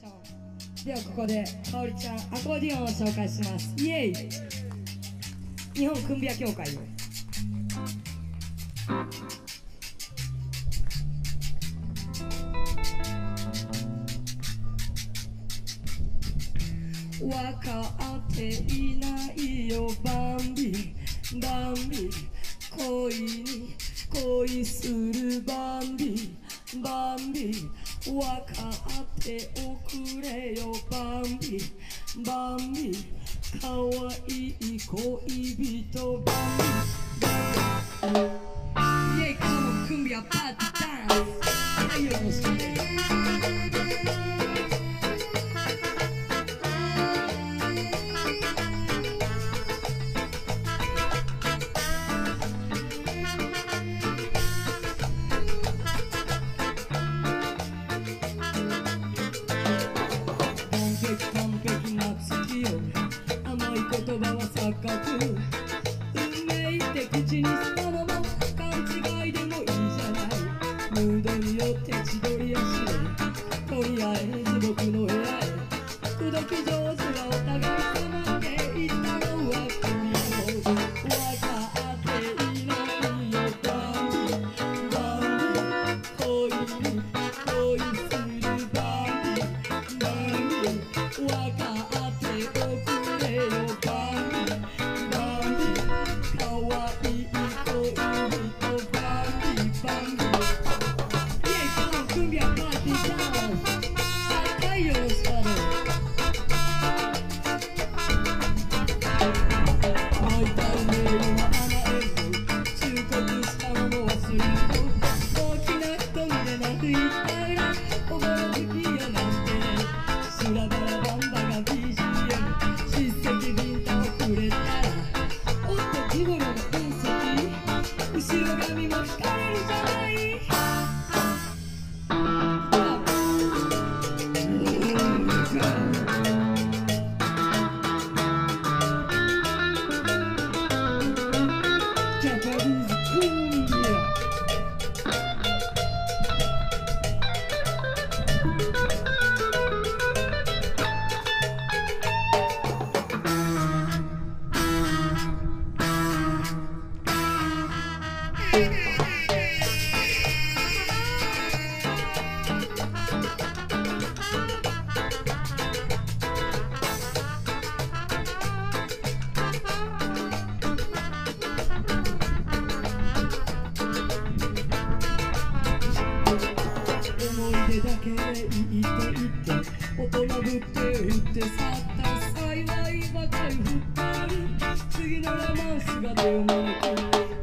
しょうではここでかおりちゃんアコーディオンを紹介します。イエイ。日本クンビア協会。分かっていないよ。バンビ。バンビ。恋に恋する。バンビかわいい恋人バンビ。バンビイ言葉は錯覚運命って口にしたのも勘違いでもいいじゃないムードによって千鳥足でとりあえず僕の部屋へ口説き上手はお互い様って言ったのは君も分かっていないよバンビバンビ恋恋するバンビバンビ分かって大人ぶって言って去った幸いばかり二人次のロマンスが手を招くアー